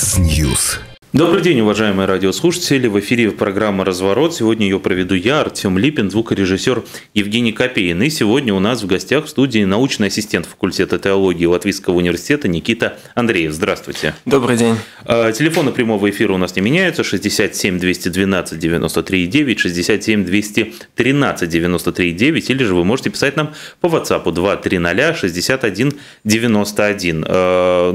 News. Добрый день, уважаемые радиослушатели. В эфире программа «Разворот». Сегодня ее проведу я, Артем Липин, звукорежиссер Евгений Копеин. И сегодня у нас в гостях в студии научный ассистент факультета теологии Латвийского университета Никита Андреев. Здравствуйте. Добрый день. А, телефоны прямого эфира у нас не меняются. 67 212 93 9, 67 213 93 9. Или же вы можете писать нам по WhatsApp 230 61 91.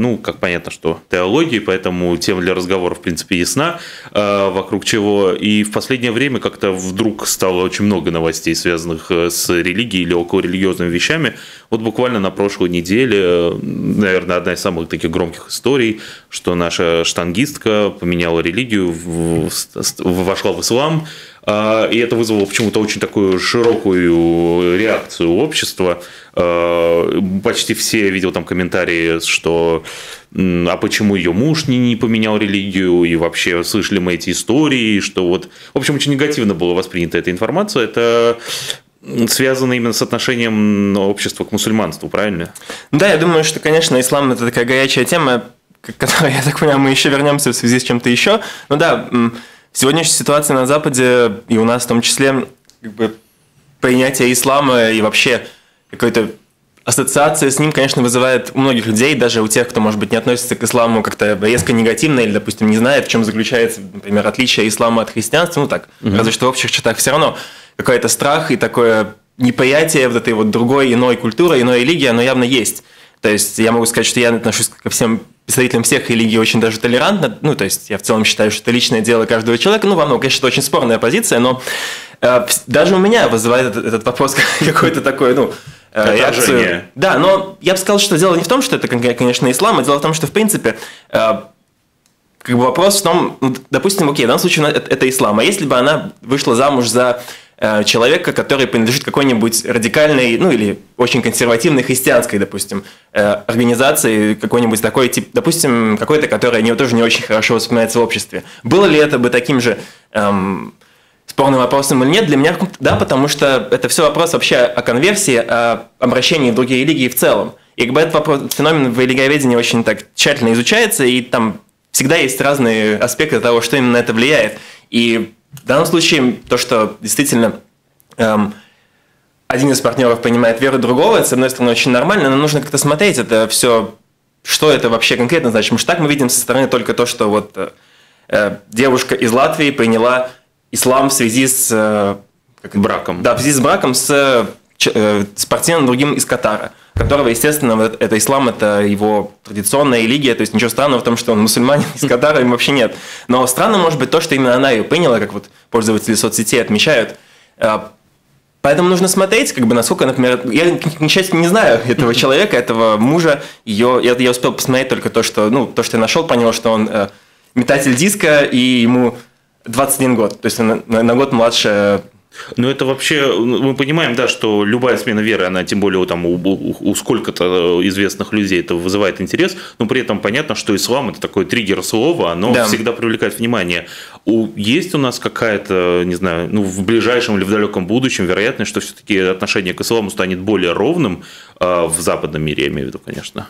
Ну, как понятно, что теологии, поэтому тем для разговоров принципе, ясна, э, вокруг чего. И в последнее время как-то вдруг стало очень много новостей, связанных э, с религией или околорелигиозными вещами. Вот буквально на прошлой неделе, наверное, одна из самых таких громких историй, что наша штангистка поменяла религию, вошла в ислам, и это вызвало почему-то очень такую широкую реакцию общества. Почти все, видел там комментарии, что а почему ее муж не, не поменял религию, и вообще слышали мы эти истории, что вот, в общем, очень негативно была воспринята эта информация. Это связано именно с отношением общества к мусульманству, правильно? Да, я думаю, что, конечно, ислам – это такая горячая тема, к которой, я так понимаю, мы еще вернемся в связи с чем-то еще. Ну да, сегодняшняя ситуация на Западе, и у нас в том числе, как бы, принятие ислама и вообще какой-то ассоциация с ним, конечно, вызывает у многих людей, даже у тех, кто, может быть, не относится к исламу как-то резко негативно или, допустим, не знает, в чем заключается, например, отличие ислама от христианства, ну так, угу. разве что в общих чертах все равно какой-то страх и такое неприятие вот этой вот другой, иной культуры, иной религии, оно явно есть. То есть я могу сказать, что я отношусь ко всем представителям всех религий очень даже толерантно. Ну, то есть я в целом считаю, что это личное дело каждого человека. Ну, во многом, конечно, это очень спорная позиция, но э, даже у меня вызывает этот, этот вопрос какой-то такой, ну, Э, реакцию. Да, но я бы сказал, что дело не в том, что это, конечно, ислам, а дело в том, что, в принципе, э, как бы вопрос в том, ну, допустим, окей, в данном случае это, это ислам, а если бы она вышла замуж за человека, который принадлежит какой-нибудь радикальной, ну или очень консервативной христианской, допустим, организации, какой-нибудь такой тип, допустим, какой-то, который не, тоже не очень хорошо воспринимается в обществе. Было ли это бы таким же эм, спорным вопросом или нет, для меня да, потому что это все вопрос вообще о конверсии, о обращении в другие религии в целом. И как бы этот вопрос, феномен в религиоведении очень так тщательно изучается, и там всегда есть разные аспекты того, что именно это влияет. И в данном случае то, что действительно эм, один из партнеров понимает веру другого, это, с одной стороны, очень нормально, но нужно как-то смотреть это все, что это вообще конкретно значит. Потому что так мы видим со стороны только то, что вот э, девушка из Латвии приняла ислам в связи с э, как, браком. Да, в связи с браком с э, спортсменом другим из Катара, которого, естественно, это ислам, это его традиционная религия, то есть ничего странного в том, что он мусульманин из Катара, им вообще нет. Но странно может быть то, что именно она ее приняла, как вот пользователи соцсетей отмечают. Э, поэтому нужно смотреть, как бы насколько, например, я, к несчастью, не знаю этого человека, этого мужа, ее, я, я успел посмотреть только то, что, ну, то, что я нашел, понял, что он э, метатель диска, и ему 21 год, то есть на, на год младше ну, это вообще, мы понимаем, да, что любая смена веры, она тем более там, у, у, у сколько-то известных людей это вызывает интерес, но при этом понятно, что ислам это такое триггер слова, оно да. всегда привлекает внимание. У, есть у нас какая-то, не знаю, ну, в ближайшем или в далеком будущем вероятность, что все-таки отношение к исламу станет более ровным э, в западном мире, я имею в виду, конечно.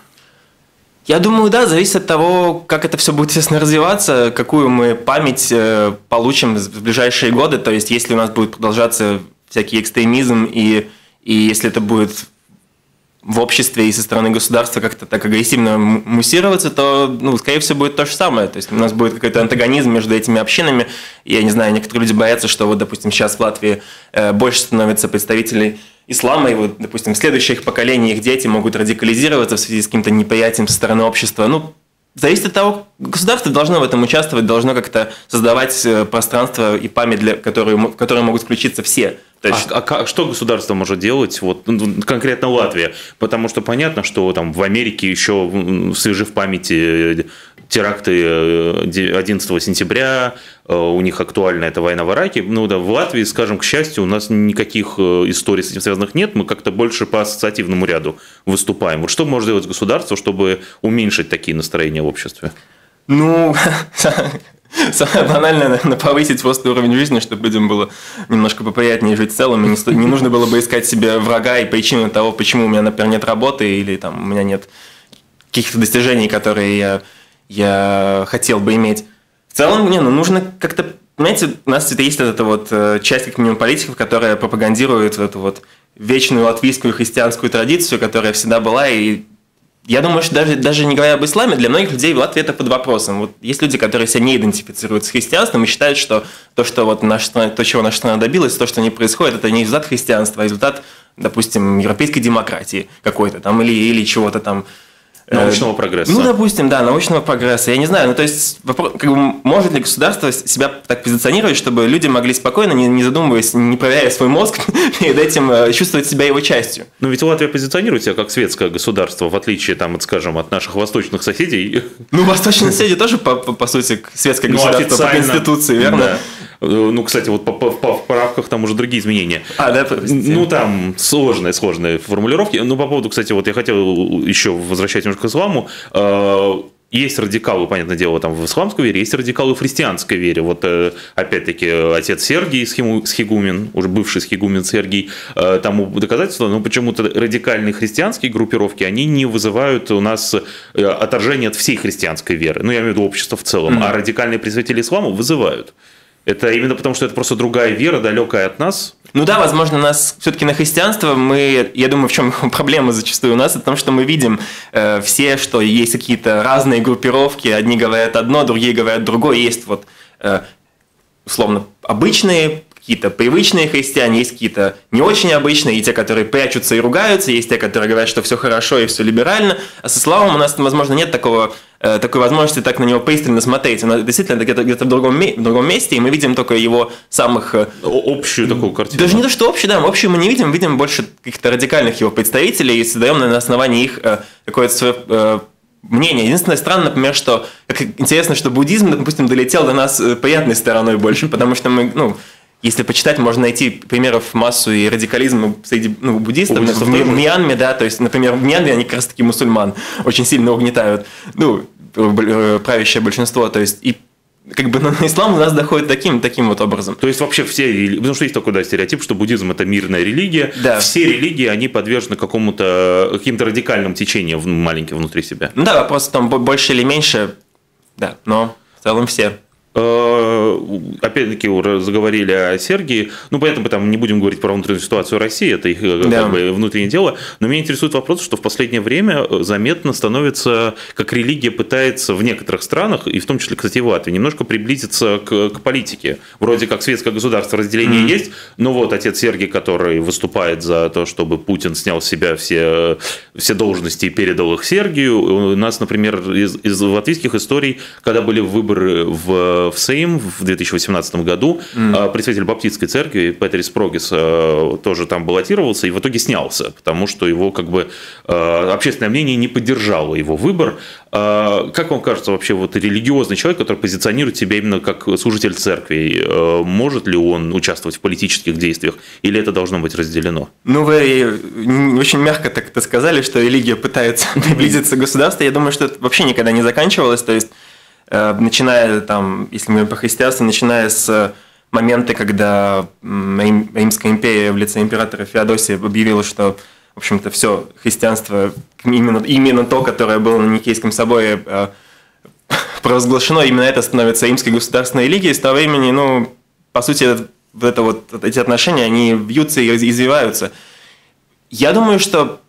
Я думаю, да, зависит от того, как это все будет, естественно, развиваться, какую мы память э, получим в ближайшие годы. То есть, если у нас будет продолжаться всякий экстремизм, и, и если это будет в обществе и со стороны государства как-то так агрессивно муссироваться, то, ну, скорее всего, будет то же самое. То есть у нас будет какой-то антагонизм между этими общинами. Я не знаю, некоторые люди боятся, что вот, допустим, сейчас в Латвии э, больше становится представителей ислама, и вот, допустим, в следующих поколениях их дети могут радикализироваться в связи с каким-то неприятием со стороны общества. Ну, зависит от того, государство должно в этом участвовать, должно как-то создавать э, пространство и память, для, которые, в которые могут включиться все. То есть... а, а что государство может делать, вот, ну, конкретно Латвия? Потому что понятно, что там в Америке еще свежи в памяти э, теракты 11 э, сентября, э, у них актуальна эта война в Ираке. Ну да, в Латвии, скажем, к счастью, у нас никаких историй с этим связанных нет, мы как-то больше по ассоциативному ряду выступаем. Вот что может делать государство, чтобы уменьшить такие настроения в обществе? Ну, Самое банальное, наверное, повысить просто уровень жизни, чтобы людям было немножко поприятнее жить в целом, и не, сто... не нужно было бы искать себе врага и причину того, почему у меня, например, нет работы или там у меня нет каких-то достижений, которые я я хотел бы иметь. В целом, не, ну нужно как-то, понимаете, у нас есть эта вот э, часть, как минимум, политиков, которая пропагандирует эту вот вечную латвийскую христианскую традицию, которая всегда была, и я думаю, что даже, даже не говоря об исламе, для многих людей в Латвии это под вопросом. Вот есть люди, которые себя не идентифицируют с христианством и считают, что то, что вот наша страна, то, чего наша страна добилась, то, что не происходит, это не результат христианства, а результат, допустим, европейской демократии какой-то там или, или чего-то там научного прогресса. Ну, допустим, да, научного прогресса. Я не знаю, ну, то есть, вопрос, как бы, может ли государство себя так позиционировать, чтобы люди могли спокойно, не, не задумываясь, не проверяя свой мозг, перед этим э, чувствовать себя его частью? Ну, ведь Латвия позиционирует себя как светское государство, в отличие, там, от, скажем, от наших восточных соседей. Ну, восточные соседи тоже, по, по, по сути, светское ну, государство по Конституции, верно? Да. Э, ну, кстати, вот по, по правках там уже другие изменения. А, да, Ну, там сложные, сложные формулировки. Ну, по поводу, кстати, вот я хотел еще возвращать немножко к исламу. Э, есть радикалы, понятное дело, там в исламской вере, есть радикалы в христианской вере. Вот, э, опять-таки, отец Сергий Схигумен, уже бывший Схигумен Сергий, тому доказательство, но почему-то радикальные христианские группировки, они не вызывают у нас отторжение от всей христианской веры. Ну, я имею в виду общество в целом. Mm-hmm. А радикальные представители ислама вызывают. Это именно потому, что это просто другая вера, далекая от нас. Ну да, возможно, нас все-таки на христианство мы, я думаю, в чем проблема зачастую у нас, в том, что мы видим э, все, что есть какие-то разные группировки, одни говорят одно, другие говорят другое, есть вот э, условно обычные какие-то привычные христиане, есть какие-то не очень обычные, и те, которые прячутся и ругаются, есть те, которые говорят, что все хорошо и все либерально, а со исламом у нас, возможно, нет такого, э, такой возможности так на него пристально смотреть. Он действительно где-то где в, другом, в другом месте, и мы видим только его самых... Э, общую такую картину. Даже не то, что общую, да, общую мы не видим, видим больше каких-то радикальных его представителей и создаем на основании их э, какое-то свое мнение. Единственное странно, например, что как интересно, что буддизм, допустим, долетел до нас приятной стороной больше, потому что мы, ну, если почитать, можно найти примеров массу и радикализма среди ну, буддистов. В, в Мьянме, да, то есть, например, в Мьянме они как раз таки мусульман очень сильно угнетают, ну, э, правящее большинство, то есть, и как бы на ислам у нас доходит таким, таким вот образом. То есть вообще все, потому что есть такой да, стереотип, что буддизм это мирная религия, да. все религии, они подвержены какому-то, каким-то радикальным течениям маленьким внутри себя. Ну да, вопрос там больше или меньше, да, но в целом все. Э, опять-таки заговорили о Сергии. Ну, поэтому там не будем говорить про внутреннюю ситуацию России, это их э, да. как бы, внутреннее дело. Но меня интересует вопрос, что в последнее время э, заметно становится, как религия пытается в некоторых странах, и в том числе, кстати, в Латвии, немножко приблизиться к, к политике. Вроде как светское государство разделение mm-hmm. есть, но вот отец Сергий, который выступает за то, чтобы Путин снял с себя все, все должности и передал их Сергию. У нас, например, из, из латвийских историй, когда были выборы в в Сейм в 2018 году. Mm. Представитель Баптистской церкви Петерис Прогис э, тоже там баллотировался и в итоге снялся, потому что его как бы э, общественное мнение не поддержало его выбор. А, как вам кажется, вообще вот религиозный человек, который позиционирует себя именно как служитель церкви, может ли он участвовать в политических действиях или это должно быть разделено? Ну, вы очень мягко так это сказали, что религия пытается приблизиться к государству. Я думаю, что это вообще никогда не заканчивалось. То есть начиная там, если мы по христианству, начиная с момента, когда Римская империя в лице императора Феодосия объявила, что, в общем-то, все христианство, именно, именно то, которое было на Никейском соборе, э, провозглашено, именно это становится римской государственной религией, с того времени, ну, по сути, вот это вот, эти отношения, они вьются и извиваются. Я думаю, что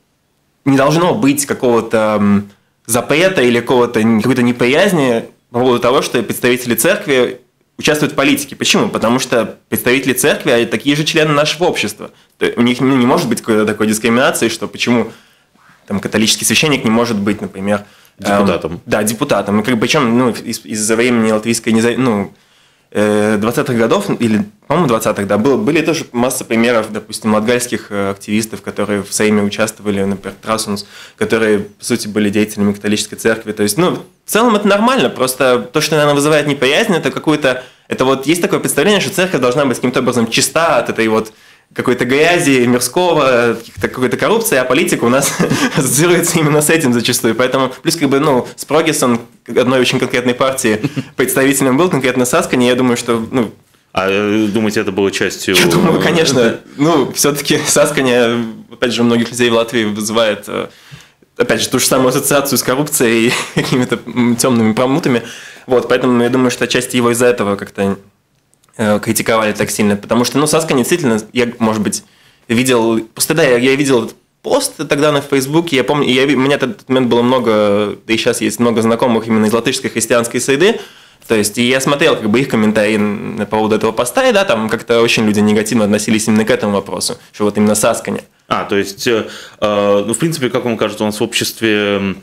не должно быть какого-то запрета или какого-то какой-то неприязни по поводу того, что представители церкви участвуют в политике. Почему? Потому что представители церкви они такие же члены нашего общества. У них не может быть какой-то такой дискриминации, что почему там, католический священник не может быть, например, депутатом. Эм, да, депутатом. И как, причем ну, из- из-за времени латвийской независимости, ну, 20-х э, годов, или, по-моему, 20-х, да, был, были тоже масса примеров, допустим, латгальских э, активистов, которые в Сейме участвовали, например, Трасунс, которые, по сути, были деятелями католической церкви. То есть, ну, в целом это нормально, просто то, что, наверное, вызывает неприязнь, это какую-то... Это вот есть такое представление, что церковь должна быть каким-то образом чиста от этой вот какой-то грязи, мирского, какой-то коррупции, а политика у нас ассоциируется именно с этим зачастую. Поэтому, плюс как бы, ну, с Прогисон, одной очень конкретной партии, представителем был конкретно Саскани, я думаю, что, ну, а э, думаете, это было частью... Я думаю, конечно. Ну, все-таки Саскани, опять же, многих людей в Латвии вызывает э, опять же, ту же самую ассоциацию с коррупцией и какими-то темными промутами. Вот, поэтому я думаю, что отчасти его из-за этого как-то критиковали так сильно. Потому что, ну, Саска действительно, я, может быть, видел... Просто да, я, я видел пост тогда на Фейсбуке, я помню, я, у меня в тот момент было много, да и сейчас есть много знакомых именно из латышской христианской среды, то есть, и я смотрел как бы их комментарии по поводу этого поста, и да, там как-то очень люди негативно относились именно к этому вопросу, что вот именно Саскане. А, то есть, э, э, ну, в принципе, как вам кажется, у нас в обществе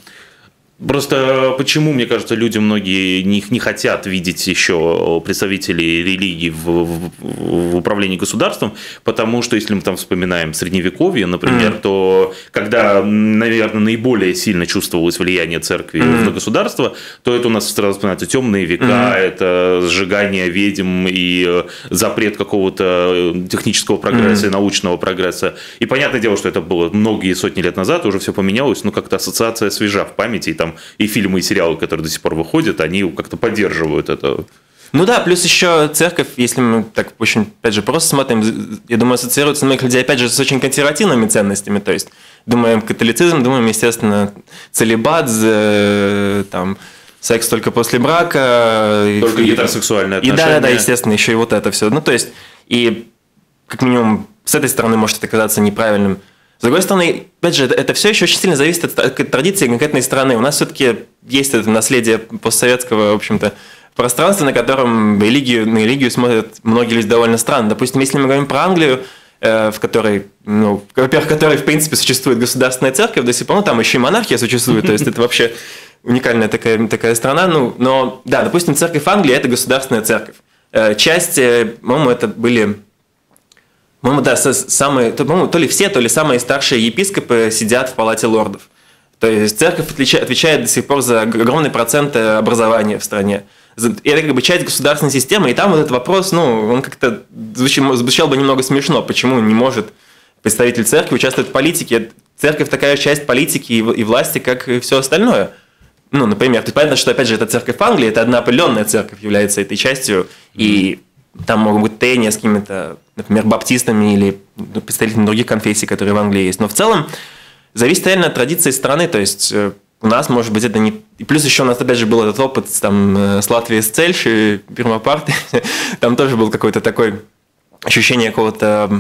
Просто почему, мне кажется, люди многие не, не хотят видеть еще представителей религии в, в, в управлении государством, потому что если мы там вспоминаем средневековье, например, mm. то когда, наверное, наиболее сильно чувствовалось влияние церкви mm. на государство, то это у нас сразу вспоминаются темные века, mm. это сжигание ведьм и э, запрет какого-то э, технического прогресса mm. и научного прогресса. И понятное дело, что это было многие сотни лет назад, уже все поменялось, но как-то ассоциация свежа в памяти, и там и фильмы, и сериалы, которые до сих пор выходят, они как-то поддерживают это. Ну да, плюс еще церковь, если мы так очень, опять же, просто смотрим, я думаю, ассоциируется многих людей, опять же, с очень консервативными ценностями, то есть думаем католицизм, думаем, естественно, целебат, там, секс только после брака. Только и, гетеросексуальные отношения. И да, да, да, естественно, еще и вот это все. Ну, то есть, и как минимум с этой стороны может это казаться неправильным. С другой стороны, опять же, это, все еще очень сильно зависит от, от традиции конкретной страны. У нас все-таки есть это наследие постсоветского, в общем-то, пространства, на котором религию, на религию смотрят многие люди довольно странно. Допустим, если мы говорим про Англию, э, в которой, ну, во-первых, в которой, в принципе, существует государственная церковь до сих пор, ну, там еще и монархия существует, то есть это вообще уникальная такая, такая страна. Ну, но, да, допустим, церковь Англии – это государственная церковь. Э, часть, э, по-моему, это были по-моему, да, самые, то, по-моему, то ли все, то ли самые старшие епископы сидят в палате лордов. То есть церковь отвечает до сих пор за огромный процент э, образования в стране. И это как бы часть государственной системы, и там вот этот вопрос, ну, он как-то звучал, звучал бы немного смешно, почему не может представитель церкви участвовать в политике. Церковь такая часть политики и власти, как и все остальное. Ну, например, то есть понятно, что, опять же, это церковь Англии, это одна определенная церковь является этой частью, и там могут быть трения с какими-то, например, баптистами или ну, представителями других конфессий, которые в Англии есть. Но в целом зависит реально от традиции страны. То есть э, у нас, может быть, это не... И плюс еще у нас, опять же, был этот опыт там, э, с Латвией, с Цельши, Пермопарты. Там тоже был какой-то такой ощущение какого-то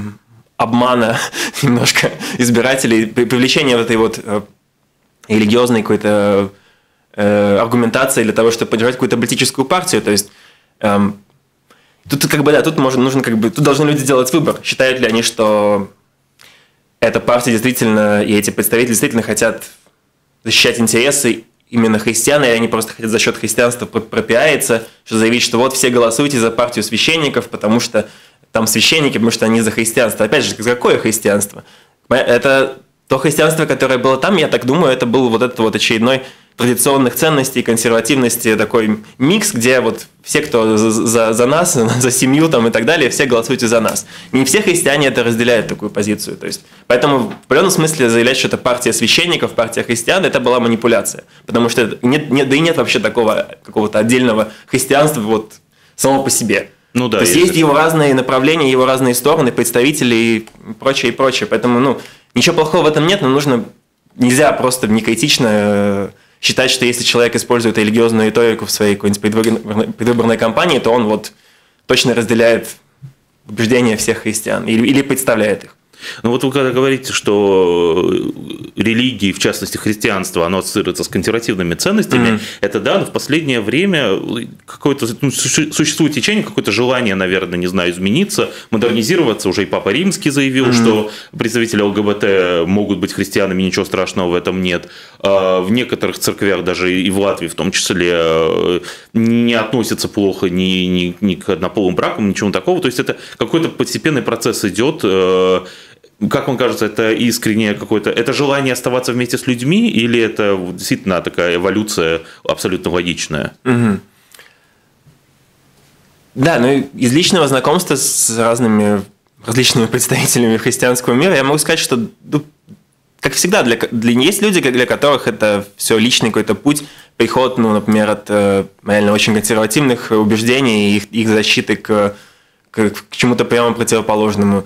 обмана немножко избирателей, привлечение вот этой вот э, религиозной какой-то аргументации для того, чтобы поддержать какую-то политическую партию. То есть эм, Тут как бы, да, тут можно, нужно как бы, тут должны люди делать выбор. Считают ли они, что эта партия действительно, и эти представители действительно хотят защищать интересы именно христиан, и они просто хотят за счет христианства пропиариться, что заявить, что вот все голосуйте за партию священников, потому что там священники, потому что они за христианство. Опять же, какое христианство? Это то христианство, которое было там, я так думаю, это был вот этот вот очередной традиционных ценностей консервативности такой микс, где вот все, кто за, за, за нас, за семью там и так далее, все голосуйте за нас. Не все христиане это разделяют, такую позицию. То есть, поэтому в определенном смысле заявлять, что это партия священников, партия христиан, это была манипуляция. Потому что нет, нет, да и нет вообще такого какого-то отдельного христианства вот само по себе. Ну да. То есть, есть его разные направления, его разные стороны, представители и прочее, и прочее. Поэтому, ну, ничего плохого в этом нет, но нужно нельзя просто некритично э, считать, что если человек использует религиозную риторику в своей какой-нибудь предвыборной, кампании, то он вот точно разделяет убеждения всех христиан или, или представляет их. Ну вот вы когда говорите, что религии, в частности христианство, оно ассоциируется с консервативными ценностями, mm-hmm. это да, но в последнее время какое-то ну, существует течение, какое-то желание, наверное, не знаю, измениться, модернизироваться. Уже и Папа Римский заявил, mm-hmm. что представители ЛГБТ могут быть христианами, ничего страшного в этом нет. А в некоторых церквях, даже и в Латвии в том числе, э, не относятся плохо ни, ни, ни к однополым бракам, ничего такого. То есть это какой-то постепенный процесс идет э, как вам кажется, это искреннее какое-то, это желание оставаться вместе с людьми или это действительно такая эволюция абсолютно логичная? Угу. Да, ну из личного знакомства с разными различными представителями христианского мира я могу сказать, что ну, как всегда, для, для, есть люди, для которых это все личный какой-то путь, приход, ну, например, от э, реально очень консервативных убеждений и их, их защиты к, к, к чему-то прямо противоположному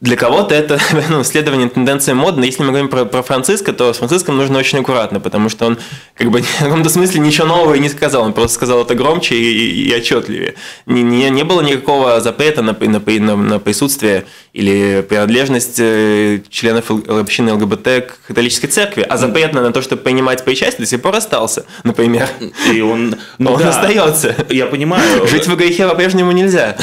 для кого-то это ну, следование тенденции модно. Если мы говорим про, про Франциска, то с Франциском нужно очень аккуратно, потому что он как бы в каком-то смысле ничего нового и не сказал. Он просто сказал это громче и, и, и отчетливее. Не, не, не было никакого запрета на, на, на, на присутствие или принадлежность э, членов общины ЛГБТ к католической церкви, а запрет на то, чтобы принимать причастие, до сих пор остался, например. И он, ну, он да, остается. Я понимаю. Жить в грехе по-прежнему нельзя.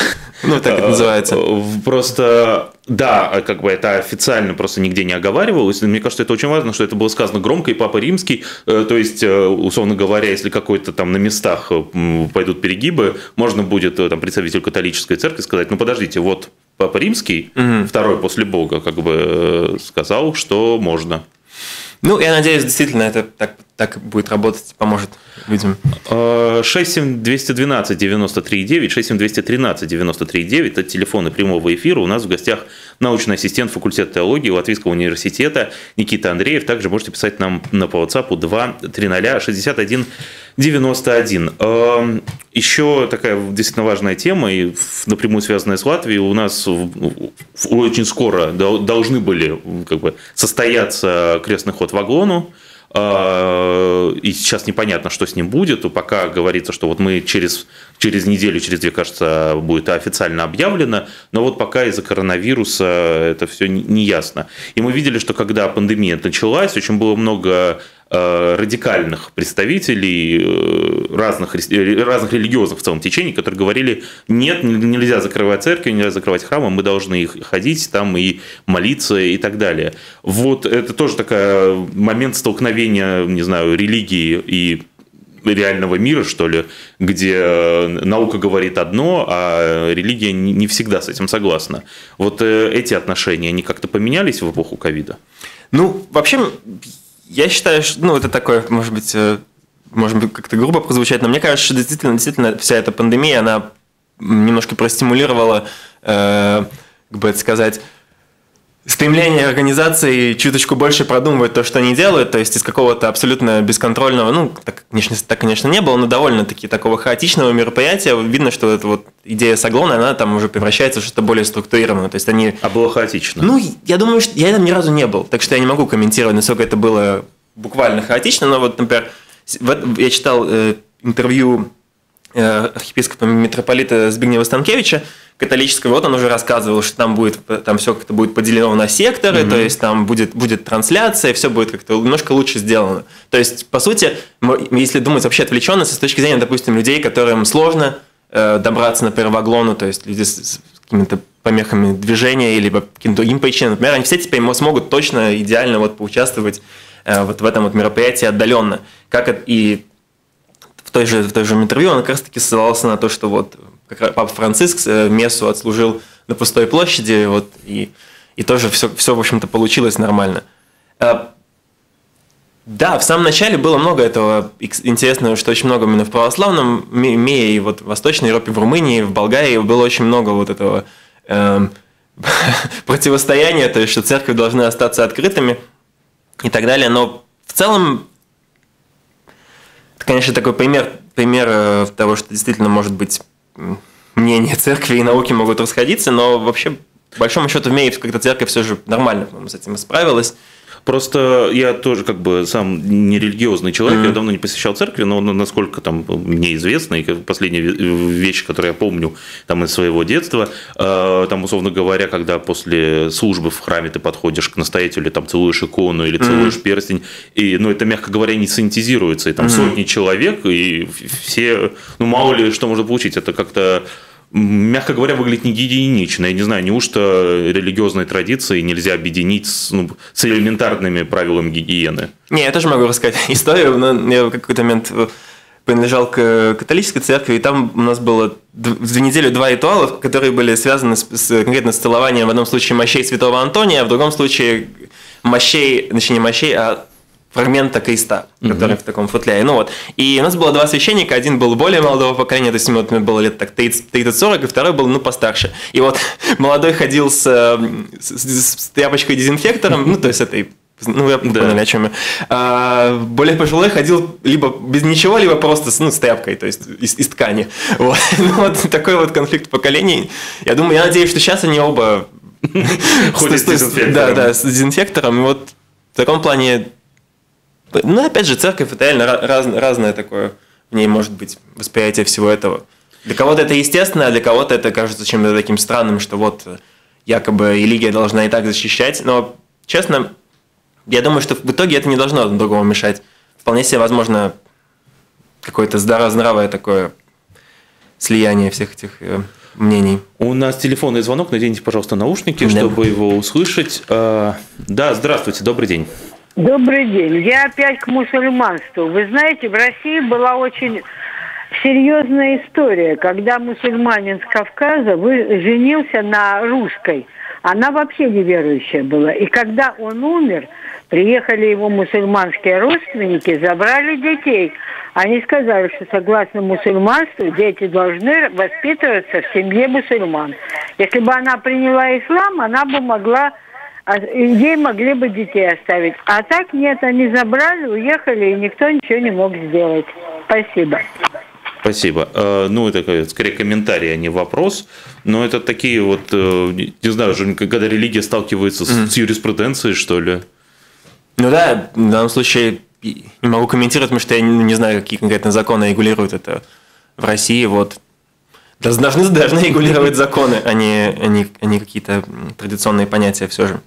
Ну, так это называется. Просто, да, как бы это официально просто нигде не оговаривалось. Мне кажется, это очень важно, что это было сказано громко, и Папа Римский, э, то есть, э, условно говоря, если какой-то там на местах пойдут перегибы, можно будет там представитель католической церкви сказать, ну, подождите, вот Папа Римский, угу. второй после Бога, как бы э, сказал, что можно. Ну, я надеюсь, действительно, это так, так будет работать, поможет людям. 67212 93 9, 67213 93 9 это телефоны прямого эфира. У нас в гостях научный ассистент факультета теологии Латвийского университета Никита Андреев. Также можете писать нам на по WhatsApp 2 300 61 91. Еще такая действительно важная тема, и напрямую связанная с Латвией, у нас очень скоро должны были как бы, состояться крестный ход в Аглону, а, и сейчас непонятно, что с ним будет, пока говорится, что вот мы через, через неделю, через две, кажется, будет официально объявлено, но вот пока из-за коронавируса это все не ясно. И мы видели, что когда пандемия началась, очень было много Э, радикальных представителей э, разных, э, разных религиозных в целом течений, которые говорили, нет, нельзя закрывать церкви, нельзя закрывать храмы, мы должны их ходить там и молиться и так далее. Вот это тоже такой момент столкновения, не знаю, религии и реального мира, что ли, где наука говорит одно, а религия не всегда с этим согласна. Вот эти отношения, они как-то поменялись в эпоху ковида? Ну, вообще, я считаю, что, ну, это такое, может быть, э, может быть, как-то грубо прозвучать, но мне кажется, что действительно, действительно вся эта пандемия, она немножко простимулировала, э, как бы это сказать, стремление организации чуточку больше продумывать то, что они делают, то есть из какого-то абсолютно бесконтрольного, ну, так, конечно, так, конечно, не было, но довольно-таки такого хаотичного мероприятия, видно, что эта вот идея Саглона, она там уже превращается в что-то более структурированное, то есть они... А было хаотично? Ну, я думаю, что я там ни разу не был, так что я не могу комментировать, насколько это было буквально хаотично, но вот, например, я читал э, интервью архиепископа митрополита Збигнева Станкевича, католического, вот он уже рассказывал, что там будет, там все как-то будет поделено на секторы, mm-hmm. то есть там будет, будет трансляция, все будет как-то немножко лучше сделано. То есть, по сути, если думать вообще отвлеченно, с точки зрения, допустим, людей, которым сложно э, добраться, например, в Аглону, то есть люди с, с какими-то помехами движения или по каким-то другим причинам, например, они все теперь смогут точно, идеально вот поучаствовать э, вот в этом вот мероприятии отдаленно. Как и той же, в той же интервью он как раз-таки ссылался на то, что вот как Папа Франциск э, мессу отслужил на пустой площади, вот, и, и тоже все, все, в общем-то, получилось нормально. Э, да, в самом начале было много этого интересного, что очень много именно в православном мире, и вот в Восточной Европе, в Румынии, в Болгарии было очень много вот этого э, противостояния, то есть, что церкви должны остаться открытыми и так далее. Но в целом, это, конечно, такой пример, пример э, того, что действительно может быть мнения церкви и науки могут расходиться, но вообще, по большому счету, в мире как-то церковь все же нормально с этим справилась. Просто я тоже как бы сам не религиозный человек, mm-hmm. я давно не посещал церкви, но насколько там мне известно, и последняя вещь, которую я помню там из своего детства, э, там, условно говоря, когда после службы в храме ты подходишь к настоятелю, там целуешь икону или целуешь mm-hmm. перстень, и, ну, это, мягко говоря, не санитизируется, и там mm-hmm. сотни человек, и все, ну, мало ли что можно получить, это как-то мягко говоря, выглядит не гигиенично. Я не знаю, неужто религиозные традиции нельзя объединить с, ну, с элементарными правилами гигиены? Не, я тоже могу рассказать историю. Я в какой-то момент принадлежал к католической церкви, и там у нас было в недели два ритуала, которые были связаны с, с, конкретно с целованием в одном случае мощей святого Антония, а в другом случае мощей, точнее не мощей, а фрагмента креста, который угу. в таком футляре. Ну вот. И у нас было два священника, один был более молодого поколения, то есть ему было лет так 30-40, и второй был, ну, постарше. И вот молодой ходил с, с, с тряпочкой-дезинфектором, ну, то есть этой ну, я да. поняли, о чем я. А, более пожилой ходил либо без ничего, либо просто с, ну, с тряпкой, то есть из, из ткани. Вот. ну, вот такой вот конфликт поколений. Я думаю, я надеюсь, что сейчас они оба Ходит с дезинфектором. Да, да, с дезинфектором. И вот в таком плане... Ну, опять же, церковь – это реально раз, разное такое. В ней может быть восприятие всего этого. Для кого-то это естественно, а для кого-то это кажется чем-то таким странным, что вот якобы религия должна и так защищать. Но, честно, я думаю, что в итоге это не должно другому мешать. Вполне себе возможно какое-то здравое такое слияние всех этих э, мнений. У нас телефонный звонок, наденьте, пожалуйста, наушники, да. чтобы его услышать. А, да, здравствуйте, добрый день. Добрый день. Я опять к мусульманству. Вы знаете, в России была очень серьезная история, когда мусульманин с Кавказа женился на русской. Она вообще неверующая была. И когда он умер, приехали его мусульманские родственники, забрали детей. Они сказали, что согласно мусульманству дети должны воспитываться в семье мусульман. Если бы она приняла ислам, она бы могла ей могли бы детей оставить. А так нет, они забрали, уехали, и никто ничего не мог сделать. Спасибо. Спасибо. Э, ну, это скорее комментарий, а не вопрос. Но это такие вот, э, не знаю, когда религия сталкивается с юриспруденцией, что ли. Ну да, в данном случае не могу комментировать, потому что я не знаю, какие конкретно законы регулируют это в России. Вот Должны, должны регулировать законы, а не, а не, а не какие-то традиционные понятия все же.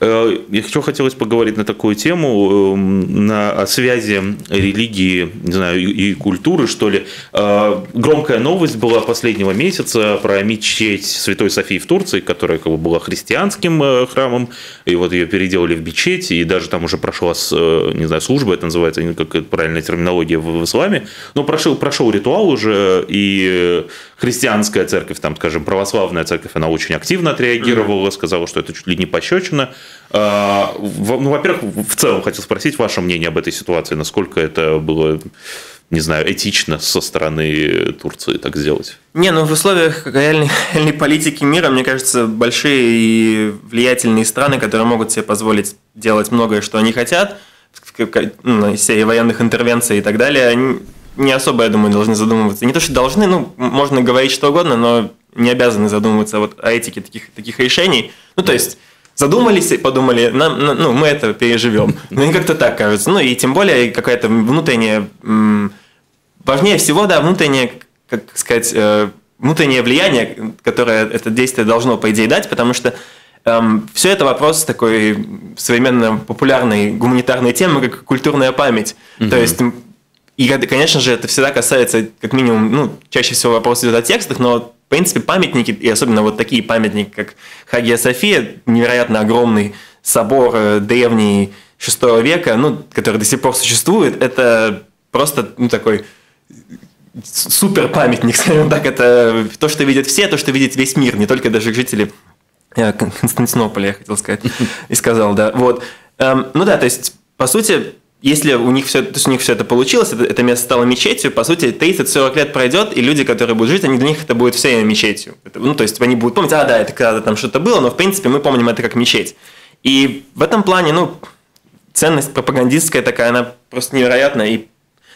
Э, я еще хотелось поговорить на такую тему, эм, на, о связи религии не знаю, и, культуры, что ли. Э, громкая новость была последнего месяца про мечеть Святой Софии в Турции, которая как бы была христианским э, храмом, и вот ее переделали в мечеть, и даже там уже прошла, не знаю, служба, это называется, как правильная терминология в исламе, но прошел, прошел ритуал уже, и христианская церковь, там, скажем, православная церковь, она очень активно отреагировала, сказала, что это чуть ли не пощечина. А, ну, во-первых, в целом хотел спросить ваше мнение об этой ситуации, насколько это было не знаю, этично со стороны Турции так сделать? Не, ну в условиях реальной, реальной политики мира, мне кажется, большие и влиятельные страны, которые могут себе позволить делать многое, что они хотят, ну, из серии военных интервенций и так далее, они не особо, я думаю, должны задумываться. Не то, что должны, ну, можно говорить что угодно, но не обязаны задумываться вот о этике таких, таких решений. Ну, то есть, задумались и подумали, нам, ну, мы это переживем. Ну, не как-то так кажется. Ну, и тем более какая-то внутренняя... Важнее всего, да, внутреннее, как сказать, э, внутреннее влияние, которое это действие должно, по идее, дать, потому что эм, все это вопрос такой современно популярной гуманитарной темы, как культурная память. Угу. То есть и, конечно же, это всегда касается, как минимум, ну, чаще всего вопрос идет о текстах, но, в принципе, памятники, и особенно вот такие памятники, как Хагия София, невероятно огромный собор э, древний VI века, ну, который до сих пор существует, это просто, ну, такой супер памятник, скажем так, это то, что видят все, то, что видит весь мир, не только даже жители э, Константинополя, я хотел сказать, и сказал, да, вот. Эм, ну да, то есть, по сути, если у них все, то есть у них все это получилось, это, это место стало мечетью, по сути, 30-40 лет пройдет, и люди, которые будут жить, они для них это будет все мечетью. Это, ну, то есть они будут помнить, а, да, это когда-то там что-то было, но, в принципе, мы помним это как мечеть. И в этом плане, ну, ценность пропагандистская такая, она просто невероятная. И,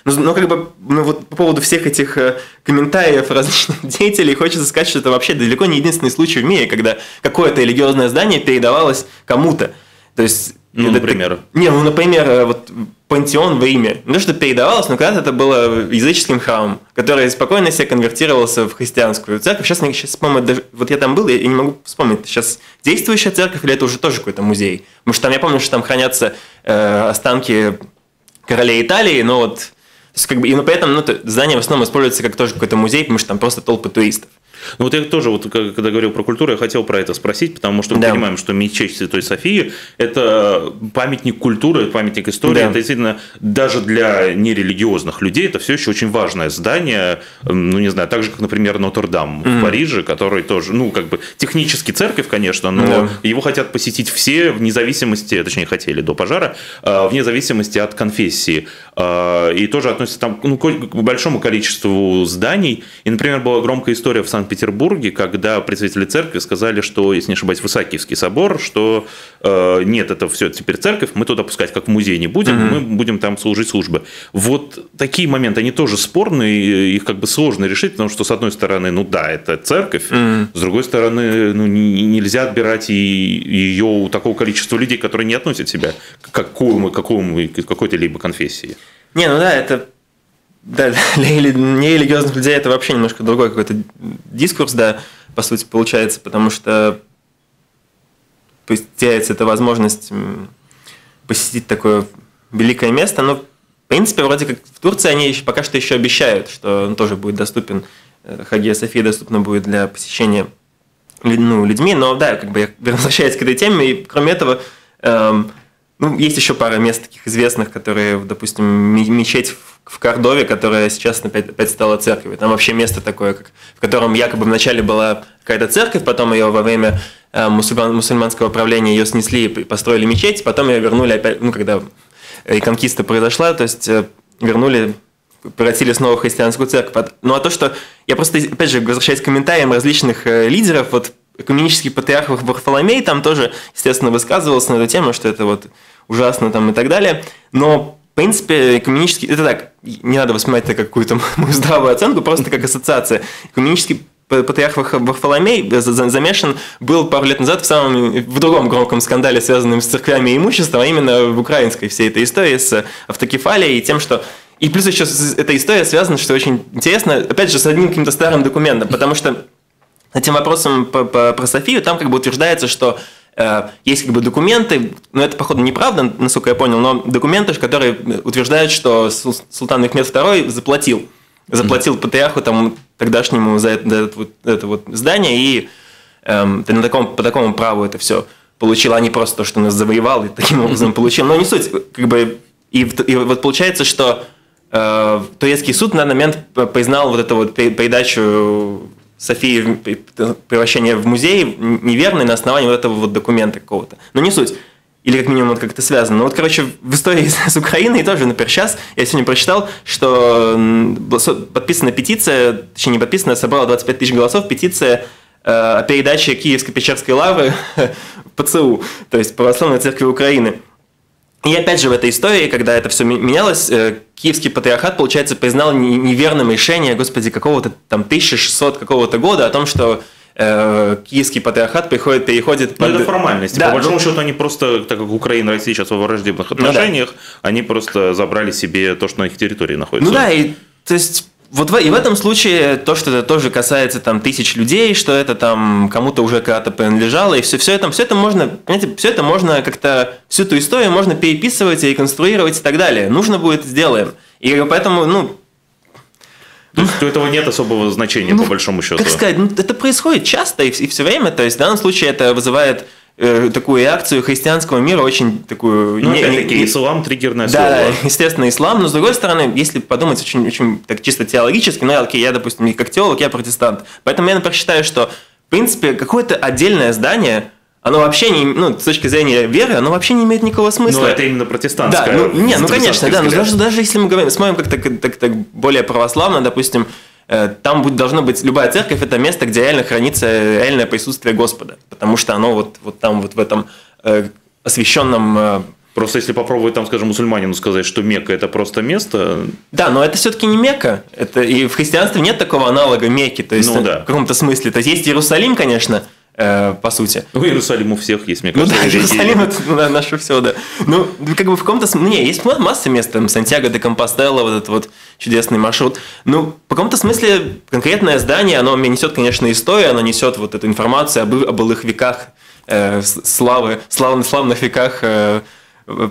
ну, ну, как бы, ну, вот по поводу всех этих э, комментариев различных деятелей, хочется сказать, что это вообще далеко не единственный случай в мире, когда какое-то религиозное здание передавалось кому-то. То есть ну, это, например. Не, ну, например, э, вот пантеон в Риме. То, что передавалось, но когда-то это было языческим храмом, который спокойно себе конвертировался в христианскую церковь. Сейчас, сейчас по-моему, даже, вот я там был, я не могу вспомнить, сейчас действующая церковь или это уже тоже какой-то музей? Потому что там, я помню, что там хранятся э, останки королей Италии, но вот, то есть, как бы, и ну, поэтому ну, здание в основном используется как тоже какой-то музей, потому что там просто толпы туристов. Ну вот я тоже, вот, когда говорил про культуру, я хотел про это спросить, потому что мы да. понимаем, что мечеть Святой Софии – это памятник культуры, памятник истории. Да. Это действительно даже для нерелигиозных людей это все еще очень важное здание. Ну, не знаю, так же, как, например, Нотр-Дам mm. в Париже, который тоже, ну, как бы технически церковь, конечно, но да. его хотят посетить все вне зависимости, точнее, хотели до пожара, а, вне зависимости от конфессии. А, и тоже относится там ну, к большому количеству зданий. И, например, была громкая история в Санкт-Петербурге, Санкт-Петербурге, когда представители церкви сказали, что, если не ошибаюсь, Высокиевский собор, что э, нет, это все теперь церковь, мы туда пускать как в музей не будем, mm-hmm. мы будем там служить службы. Вот такие моменты, они тоже спорные, их как бы сложно решить, потому что, с одной стороны, ну да, это церковь, mm-hmm. с другой стороны, ну, нельзя отбирать и ее у такого количества людей, которые не относят себя к какому, какому, какой-то либо конфессии. Не, ну да, это да, для нерелигиозных людей это вообще немножко другой какой-то дискурс, да, по сути, получается, потому что теряется эта возможность посетить такое великое место, но, в принципе, вроде как в Турции они еще, пока что еще обещают, что он тоже будет доступен, э, Хагия София доступна будет для посещения ну, людьми, но да, как бы я возвращаюсь к этой теме, и кроме этого, эм, ну, есть еще пара мест таких известных, которые, допустим, мечеть в Кордове, которая сейчас опять, опять стала церковью. Там вообще место такое, как, в котором якобы вначале была какая-то церковь, потом ее во время э, мусульман, мусульманского правления ее снесли и построили мечеть, потом ее вернули опять, ну, когда реконкиста произошла, то есть э, вернули превратили снова христианскую церковь. Ну а то, что я просто, опять же, возвращаясь к комментариям различных э, лидеров, вот экуменический патриарх Варфоломей там тоже, естественно, высказывался на эту тему, что это вот ужасно там и так далее. Но, в принципе, экуменический... Это так, не надо воспринимать это как какую-то мою здравую оценку, просто как ассоциация. Экуменический патриарх Варфоломей замешан был пару лет назад в самом в другом громком скандале, связанном с церквями и имуществом, а именно в украинской всей этой истории с автокефалией и тем, что и плюс еще эта история связана, что очень интересно, опять же, с одним каким-то старым документом, потому что этим вопросом по, по, про Софию там как бы утверждается, что э, есть как бы документы, но это, походу, неправда, насколько я понял, но документы, которые утверждают, что султан Мехмед II заплатил. Заплатил mm-hmm. патриарху там, тогдашнему за это, за это, вот, это вот здание, и э, на таком, по такому праву это все получил, а не просто то, что нас завоевал и таким образом получил. Но не суть, как бы, и, и вот получается, что э, турецкий суд на момент признал вот эту вот передачу Софии превращение в музей неверный на основании вот этого вот документа какого-то. Но не суть. Или как минимум вот как-то связано. Ну вот, короче, в истории с Украиной тоже, например, сейчас я сегодня прочитал, что подписана петиция, точнее не подписана, собрала 25 тысяч голосов, петиция э, о передаче Киевско-Печерской лавы ПЦУ, то есть Православной Церкви Украины. И опять же в этой истории, когда это все менялось, э, Киевский патриархат, получается, признал неверным решение, господи, какого-то там 1600 какого-то года о том, что э, Киевский патриархат приходит, переходит... Ну, под... это формальность. Да. По большому счету, они просто, так как Украина и Россия сейчас во враждебных отношениях, ну, да. они просто забрали себе то, что на их территории находится. Ну да, и то есть вот в, и в этом случае то, что это тоже касается там тысяч людей, что это там кому-то уже когда-то принадлежало, и все, все это, все это можно, понимаете, все это можно как-то, всю эту историю можно переписывать и реконструировать и так далее. Нужно будет, сделаем. И поэтому, ну, то есть у этого нет особого значения, ну, по большому счету. Как сказать, ну, это происходит часто и, и все время. То есть в данном случае это вызывает Э, такую реакцию христианского мира, очень такую... Ну, не, опять-таки, ислам триггерное да, слово. Да, естественно, ислам, но с другой стороны, если подумать очень, очень так чисто теологически, ну, окей, я, допустим, как теолог, я протестант, поэтому я, например, считаю, что, в принципе, какое-то отдельное здание, оно вообще не, ну, с точки зрения веры, оно вообще не имеет никакого смысла. Ну, это именно протестантское. Да, ну, не, ну, конечно, да, но даже, даже если мы говорим, смотрим как-то так, так, более православно, допустим, там будет, должно быть любая церковь это место, где реально хранится реальное присутствие Господа, потому что оно вот, вот там вот в этом э, освященном э, Просто если попробовать там, скажем, мусульманину сказать, что Мекка это просто место. Да, но это все-таки не Мекка. Это и в христианстве нет такого аналога Мекки. То есть ну, да. в каком-то смысле. То есть есть Иерусалим, конечно, э, по сути. Ну, Иерусалим у всех есть, мне кажется. Ну да, Иерусалим это ну, наше все, да. Ну, как бы в каком-то смысле, не, есть масса мест, там, Сантьяго де Компостела, вот этот вот чудесный маршрут. Ну, в каком-то смысле конкретное здание, оно мне несет, конечно, историю, оно несет вот эту информацию об, об былых веках э, славы, славных, славных веках э,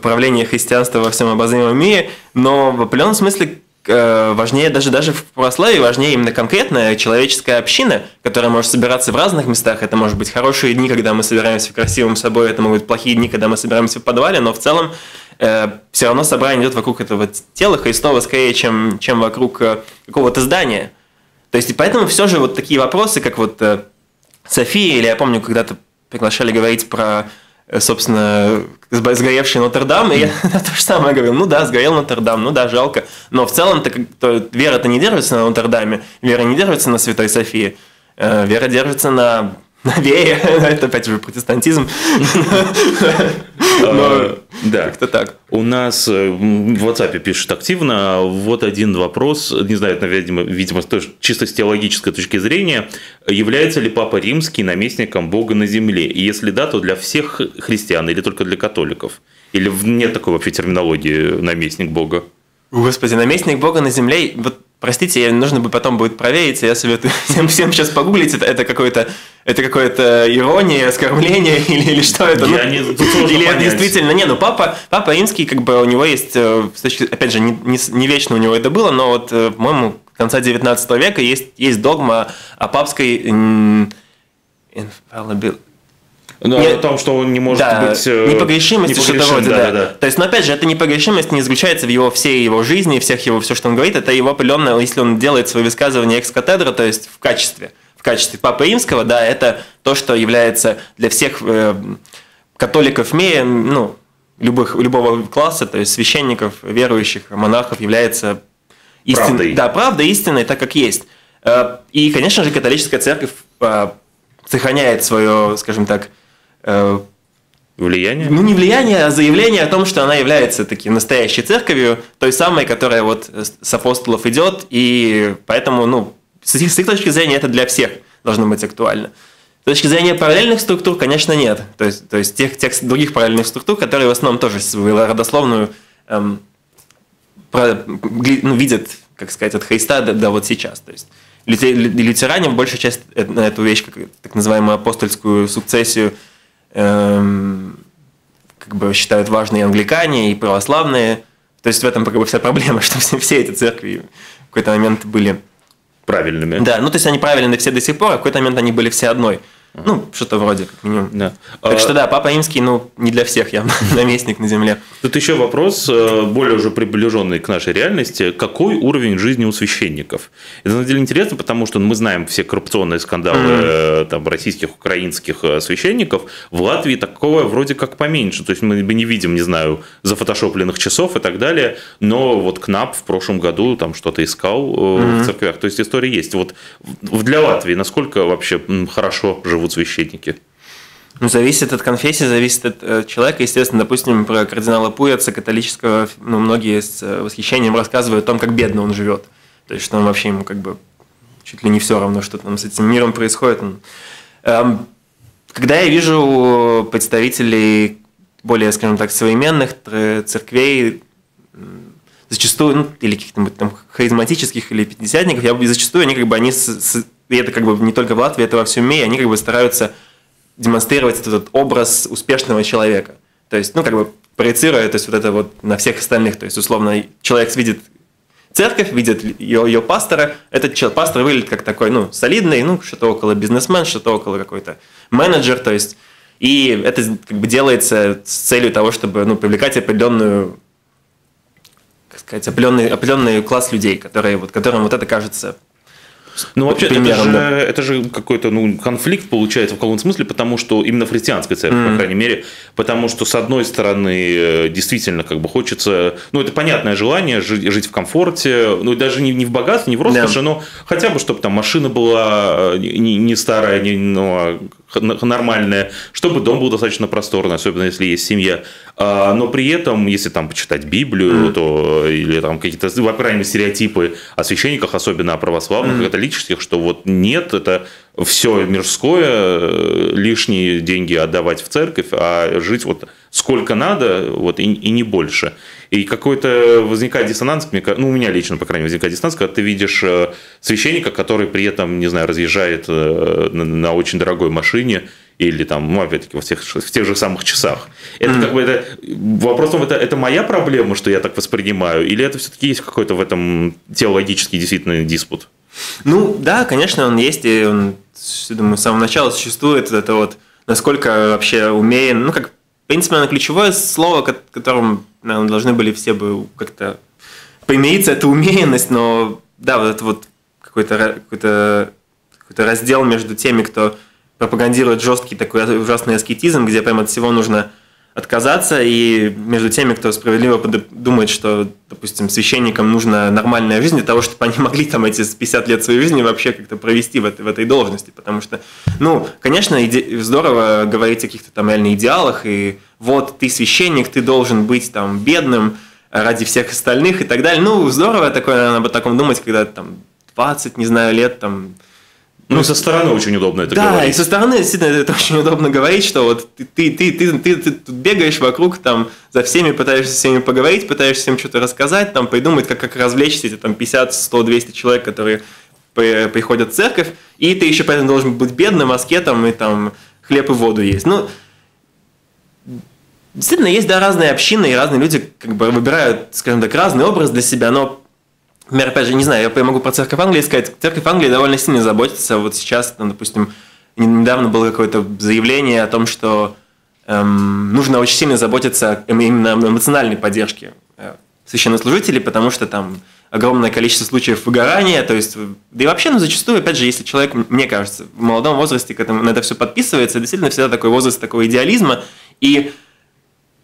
правления христианства во всем обозримом мире, но в определенном смысле важнее даже, даже в православии важнее именно конкретная человеческая община, которая может собираться в разных местах. Это может быть хорошие дни, когда мы собираемся в красивом собой, это могут быть плохие дни, когда мы собираемся в подвале, но в целом э, все равно собрание идет вокруг этого тела Христова скорее, чем, чем вокруг э, какого-то здания. То есть, и поэтому все же вот такие вопросы, как вот э, София, или я помню, когда-то приглашали говорить про Э, собственно, сгоревший Нотр-Дам, и я то же самое говорил, ну да, сгорел Нотр-Дам, ну да, жалко, но в целом-то вера-то не держится на Нотр-Даме, вера не держится на Святой Софии, э, вера держится на на вере. Это опять же протестантизм. А, да. Как-то так. У нас э, в WhatsApp пишут активно. Вот один вопрос, не знаю, видимо, видимо, тоже чисто с теологической точки зрения. Является ли Папа Римский наместником Бога на земле? И если да, то для всех христиан или только для католиков? Или нет такой вообще терминологии наместник Бога? Господи, наместник Бога на земле, вот простите, нужно бы потом будет проверить, я советую всем, всем сейчас погуглить, это, это какое-то это какое-то ирония, оскорбление или, или что это? Я ну, не, или это действительно, не, ну папа, папа римский, как бы у него есть, э, опять же, не, не, не вечно у него это было, но вот, э, по-моему, конца 19 века есть, есть догма о папской infallibility ну, не, о том, что он не может да, быть... Э, непогрешимости, что-то вроде, да, да. да. То есть, но опять же, эта непогрешимость не заключается в его всей его жизни, всех его, все, что он говорит, это его определенное, если он делает свои высказывания экс-катедра, то есть в качестве, в качестве Папы Римского, да, это то, что является для всех э, католиков в мире, ну, любых, любого класса, то есть священников, верующих, монахов, является истиной. Правдой. Да, правда, истиной, так как есть. Э, и, конечно же, католическая церковь э, сохраняет свое, скажем так, Э, влияние? Ну, не влияние, а заявление о том, что она является таким настоящей церковью, той самой, которая вот с апостолов идет, и поэтому, ну, с их, с их точки зрения это для всех должно быть актуально. С точки зрения параллельных структур, конечно, нет. То есть, то есть тех, тех других параллельных структур, которые в основном тоже свою родословную эм, про, ну, видят, как сказать, от Христа до, до вот сейчас. То есть лютеране в большей части на эту вещь, как так называемую апостольскую сукцессию, эм, как бы считают важные англикане, и православные. То есть в этом как бы вся проблема, что все, все эти церкви в какой-то момент были правильными. Да, ну то есть они правильные все до сих пор, а в какой-то момент они были все одной. Ну, что-то вроде, как минимум. Да. Так а... что да, Папа Римский, ну, не для всех я наместник на земле. Тут еще вопрос, э, более уже приближенный к нашей реальности. Какой уровень жизни у священников? Это, на самом деле, интересно, потому что мы знаем все коррупционные скандалы mm-hmm. там, российских, украинских э, священников. В Латвии такого вроде как поменьше. То есть мы не видим, не знаю, зафотошопленных часов и так далее. Но вот КНАП в прошлом году там что-то искал mm-hmm. в церквях. То есть история есть. Вот для Латвии насколько вообще хорошо живут живут священники? Ну, зависит от конфессии, зависит от э, человека. Естественно, допустим, про кардинала Пуяца католического, ну, многие с э, восхищением рассказывают о том, как бедно он живет. То есть, что он вообще ему как бы чуть ли не все равно, что там с этим миром происходит. Эм, когда я вижу представителей более, скажем так, современных церквей, зачастую, ну, или каких-то там харизматических или пятидесятников, я зачастую они как бы они с, с, и это как бы не только в Латвии, это во всем мире, они как бы стараются демонстрировать этот образ успешного человека. То есть, ну, как бы проецируя, то есть, вот это вот на всех остальных. То есть, условно, человек видит церковь, видит ее, ее пастора, этот человек, пастор выглядит как такой, ну, солидный, ну, что-то около бизнесмен, что-то около какой-то менеджер, то есть, и это как бы делается с целью того, чтобы, ну, привлекать определенную как сказать, определенный, определенный класс людей, которые, вот, которым вот это кажется ну, вообще, примером, это, же, да. это же какой-то ну, конфликт получается в каком-то смысле, потому что именно в христианской церкви, mm. по крайней мере, потому что, с одной стороны, э, действительно, как бы хочется, ну, это понятное желание жить, жить в комфорте, ну, даже не, не в богатстве, не в роскоши, yeah. но хотя бы, чтобы там машина была э, не, не старая, не, ну, а нормальная, чтобы дом был достаточно просторный, особенно если есть семья. А, но при этом, если там почитать Библию, то или там какие-то, крайней мере, стереотипы о священниках, особенно о православных, католических, что вот нет, это все мирское, лишние деньги отдавать в церковь, а жить вот сколько надо, вот и, и не больше. И какой-то возникает диссонанс, ну, у меня лично, по крайней мере, возникает диссонанс, когда ты видишь э, священника, который при этом, не знаю, разъезжает э, на очень дорогой машине, или там, ну, опять-таки, в тех, в тех же самых часах. Это как бы это вопрос в это, это моя проблема, что я так воспринимаю, или это все-таки есть какой-то в этом теологический действительно диспут? Ну, да, конечно, он есть, и он, я думаю, с самого начала существует. Это вот насколько вообще умеем, ну, как, в принципе, наверное, ключевое слово, которым, наверное, должны были все бы как-то поимеется, это умеренность, но, да, вот это вот какой-то какой-то какой раздел между теми, кто пропагандирует жесткий такой ужасный аскетизм, где прямо от всего нужно отказаться, и между теми, кто справедливо думает, что, допустим, священникам нужна нормальная жизнь для того, чтобы они могли там эти 50 лет своей жизни вообще как-то провести в этой, в этой должности. Потому что, ну, конечно, здорово говорить о каких-то там реально идеалах, и вот ты священник, ты должен быть там бедным ради всех остальных и так далее. Ну, здорово такое, наверное, об таком думать, когда там 20, не знаю, лет там ну, со стороны очень удобно это да, говорить. Да, и со стороны действительно это очень удобно говорить, что вот ты, ты, ты, ты, ты, ты тут бегаешь вокруг, там, за всеми пытаешься с всеми поговорить, пытаешься всем что-то рассказать, там, придумать, как, как развлечься эти там 50, 100, 200 человек, которые приходят в церковь, и ты еще поэтому должен быть бедным, аскетом, и там хлеб и воду есть. Ну, действительно, есть, да, разные общины, и разные люди как бы выбирают, скажем так, разный образ для себя, но Например, опять же, не знаю, я могу про церковь Англии сказать. Церковь Англии довольно сильно заботится. Вот сейчас, там, допустим, недавно было какое-то заявление о том, что эм, нужно очень сильно заботиться именно о эмоциональной поддержке э, священнослужителей, потому что там огромное количество случаев выгорания, то есть, да и вообще, ну, зачастую, опять же, если человек, мне кажется, в молодом возрасте к этому, на это все подписывается, действительно всегда такой возраст такого идеализма, и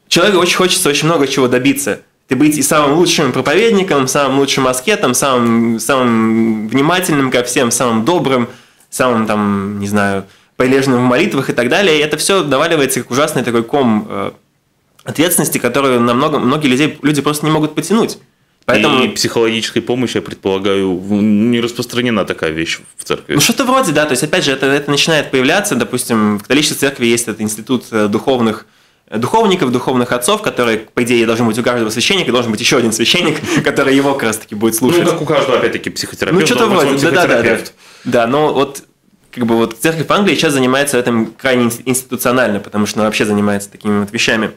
человеку очень хочется очень много чего добиться – ты быть и самым лучшим проповедником, самым лучшим аскетом, самым, самым внимательным ко всем, самым добрым, самым там, не знаю, прилежным в молитвах и так далее. И это все доваливается как ужасный такой ком э, ответственности, которую на много, многие люди, люди просто не могут потянуть. Поэтому... И психологической помощи, я предполагаю, не распространена такая вещь в церкви. Ну, что-то вроде, да. То есть, опять же, это, это начинает появляться. Допустим, в католической церкви есть этот институт э, духовных духовников, духовных отцов, которые, по идее, должны быть у каждого священника, должен быть еще один священник, который его как раз-таки будет слушать. Ну, как у каждого, опять-таки, психотерапевт. Ну, что-то вроде, да-да-да. Да, но вот как бы вот церковь в Англии сейчас занимается этим крайне институционально, потому что она вообще занимается такими вот вещами.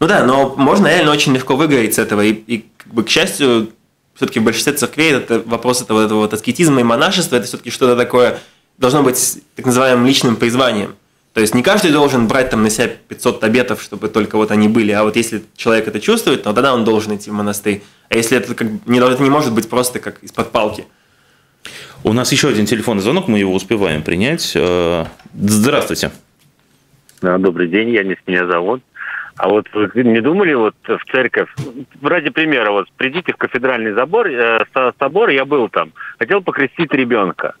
Ну да, но можно реально очень легко выгореть с этого, и, и как бы, к счастью, все-таки в большинстве церквей это вопрос этого, этого вот аскетизма и монашества, это все-таки что-то такое, должно быть так называемым личным призванием. То есть не каждый должен брать там на себя 500 обетов, чтобы только вот они были, а вот если человек это чувствует, то тогда он должен идти в монастырь. А если это как не, это не может быть просто как из-под палки. У нас еще один телефонный звонок, мы его успеваем принять. Э, здравствуйте. Добрый день, я не с меня зовут. А вот вы не думали вот в церковь, ради примера, вот придите в кафедральный забор, э, собор, я был там, хотел покрестить ребенка.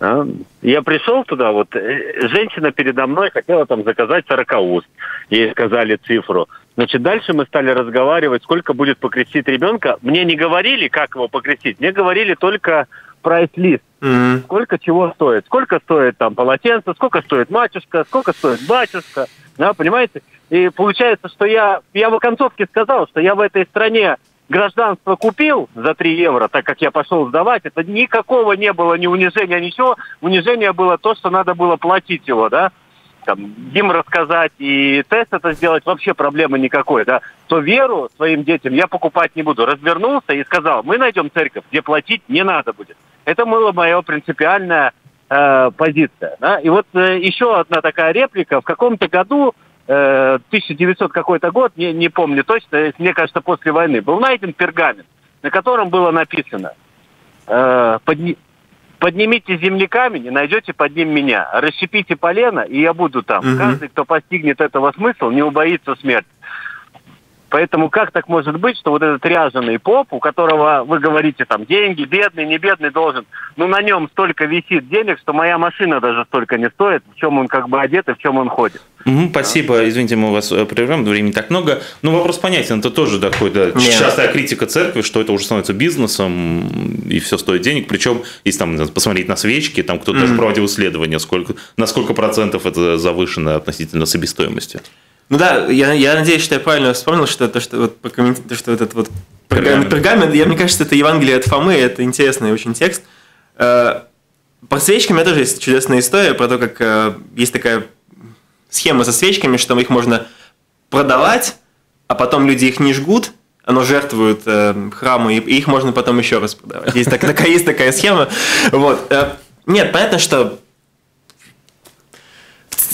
А? Я пришел туда, вот э, женщина передо мной хотела там заказать 40 уст. Ей сказали цифру. Значит, дальше мы стали разговаривать, сколько будет покрестить ребенка. Мне не говорили, как его покрестить, мне говорили только прайс-лист. Mm-hmm. Сколько чего стоит. Сколько стоит там полотенце, сколько стоит матушка, сколько стоит батюшка. Да, понимаете? И получается, что я, я в оконцовке сказал, что я в этой стране гражданство купил за 3 евро, так как я пошел сдавать, это никакого не было ни унижения, ничего. Унижение было то, что надо было платить его, да, там, им рассказать и тест это сделать, вообще проблемы никакой, да, то веру своим детям я покупать не буду. Развернулся и сказал, мы найдем церковь, где платить не надо будет. Это была моя принципиальная э, позиция. Да? И вот э, еще одна такая реплика. В каком-то году 1900 э, какой-то год, не, не помню точно, мне кажется, после войны, был найден пергамент, на котором было написано э, подни, «Поднимите земли камень и найдете под ним меня. Расщепите полено, и я буду там. Угу. Каждый, кто постигнет этого смысл, не убоится смерти». Поэтому как так может быть, что вот этот ряженый поп, у которого вы говорите там деньги, бедный, не бедный должен, ну на нем столько висит денег, что моя машина даже столько не стоит, в чем он как бы одет и в чем он ходит. Угу, спасибо, да. извините, мы вас э, прервем, времени так много. Ну, вопрос понятен, это тоже такой, да, Нет. частая критика церкви, что это уже становится бизнесом, и все стоит денег. Причем, если там посмотреть на свечки, там кто-то mm даже проводил исследование, сколько, на сколько процентов это завышено относительно себестоимости. Ну да, я, я надеюсь, что я правильно вспомнил, что то, что вот прокомментировать, что этот вот пергамент, пергамент, я, мне кажется, это Евангелие от Фомы, это интересный очень текст. Э, по свечкам у тоже есть чудесная история про то, как э, есть такая схема со свечками, что их можно продавать, а потом люди их не жгут, оно жертвуют э, храму, и, их можно потом еще раз продавать. Есть, так, такая, есть такая схема. Вот. Нет, понятно, что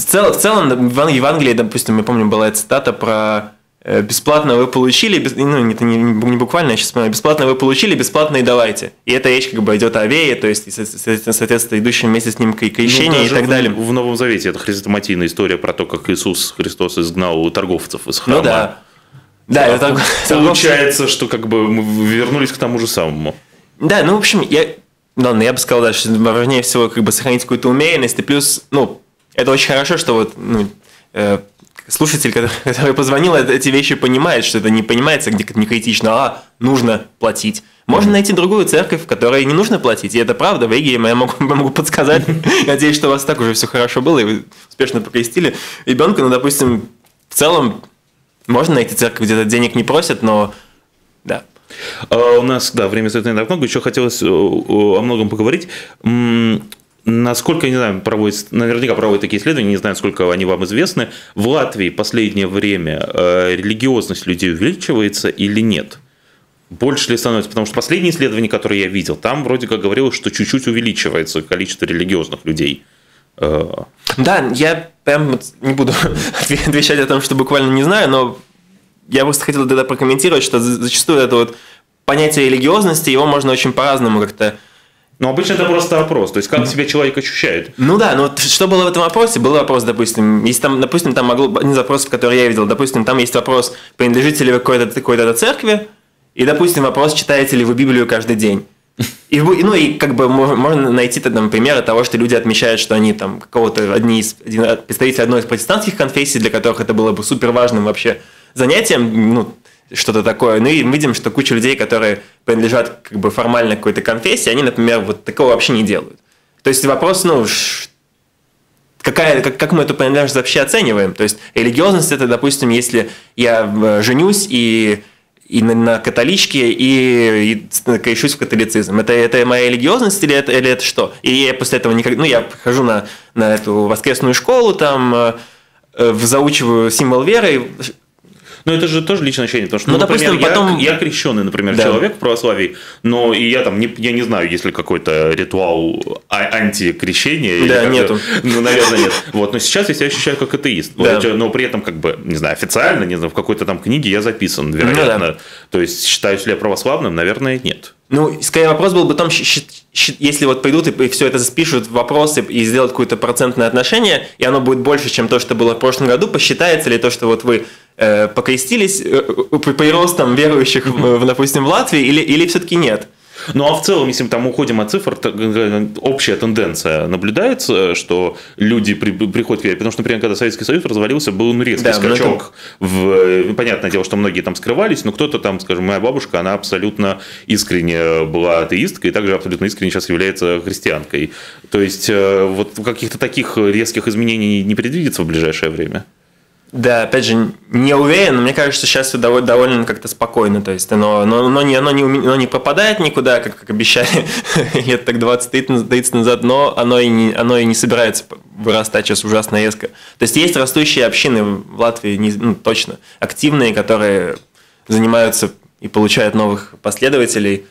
в, цел, в целом в Евангелии, допустим, я помню, была цитата про э, бесплатно вы получили, ну, это не, не буквально, я сейчас понимаю, бесплатно вы получили, бесплатно и давайте. И эта речь как бы идет о Авее, то есть, соответственно, идущим вместе с ним крещение ну, и так далее. В, в Новом Завете это хрестоматийная история про то, как Иисус Христос изгнал торговцев из храма. Ну да. Да, это так, получается, что как бы мы вернулись к тому же самому. Да, ну, в общем, я, ладно, я бы сказал, да, что важнее всего как бы сохранить какую-то умеренность, и плюс, ну, это очень хорошо, что вот, ну, э, слушатель, который, который позвонил, эти вещи понимает, что это не понимается где-то не критично, а нужно платить. Можно найти другую церковь, в которой не нужно платить. И это правда, в Риге я могу, могу подсказать. Надеюсь, что у вас так уже все хорошо было, и вы успешно покрестили ребенка. Ну, допустим, в целом можно найти церковь, где-то денег не просят, но да. А у нас, да, время стоит так много. Еще хотелось о многом поговорить. Насколько, не знаю, проводят, наверняка проводят такие исследования, не знаю, сколько они вам известны. В Латвии в последнее время э, религиозность людей увеличивается или нет? Больше ли становится? Потому что последние исследования, которые я видел, там вроде как говорилось, что чуть-чуть увеличивается количество религиозных людей. Э, да, я прям не буду отвечать о том, что буквально не знаю, но я просто хотел тогда прокомментировать, что зачастую это вот понятие религиозности, его можно очень по-разному как-то но обычно это просто вопрос, то есть как себя человек ощущает. Ну да, но что было в этом вопросе? Был вопрос, допустим, если там, допустим, там могло один из вопросов, который я видел, допустим, там есть вопрос, принадлежите ли вы какой-то какой-то церкви, и, допустим, вопрос, читаете ли вы Библию каждый день. И, ну и как бы можно найти там примеры того, что люди отмечают, что они там какого-то одни из один, представители одной из протестантских конфессий, для которых это было бы супер важным вообще занятием, ну что-то такое. Ну и мы видим, что куча людей, которые принадлежат как бы формально какой-то конфессии, они, например, вот такого вообще не делают. То есть вопрос, ну, какая, как, как мы эту принадлежность вообще оцениваем? То есть религиозность это, допустим, если я э, женюсь и и на, на католичке, и, и крещусь в католицизм. Это, это моя религиозность или это, или это что? И я после этого никак... Ну, я хожу на, на эту воскресную школу, там, э, э заучиваю символ веры, но это же тоже личное ощущение, потому что, ну, ну например, допустим, потом... я, я крещенный, например, да. человек в православии, но и я там, не, я не знаю, есть ли какой-то ритуал а- антикрещения. Да, нету. Ну, наверное, нет. Вот, но сейчас я себя ощущаю как атеист. Да. но при этом, как бы, не знаю, официально, не знаю, в какой-то там книге я записан, вероятно. Ну, да. То есть, считаюсь ли я православным? Наверное, нет. Ну, скорее вопрос был бы в том, если вот придут и все это запишут в вопросы и сделают какое-то процентное отношение, и оно будет больше, чем то, что было в прошлом году, посчитается ли то, что вот вы э, покрестились э, э приростом верующих, в, допустим, в Латвии, или, или все-таки нет? Ну а в целом, если мы там уходим от цифр, э, общая тенденция наблюдается, что люди при, приходят к вере. Потому что, например, когда Советский Союз развалился, был ну, резкий да, скачок. Это... В, понятное дело, что многие там скрывались, но кто-то там, скажем, моя бабушка, она абсолютно искренне была атеисткой, и также абсолютно искренне сейчас является христианкой. То есть, вот каких-то таких резких изменений не предвидится в ближайшее время? Да, опять же, не уверен, но мне кажется, сейчас все довольно, довольно как-то спокойно. То есть оно, оно, оно, не, оно, не, оно не пропадает никуда, как, как обещали лет так 20-30 назад, но оно и, не, оно и не собирается вырастать сейчас ужасно резко. То есть есть растущие общины в Латвии, не, ну, точно, активные, которые занимаются и получают новых последователей,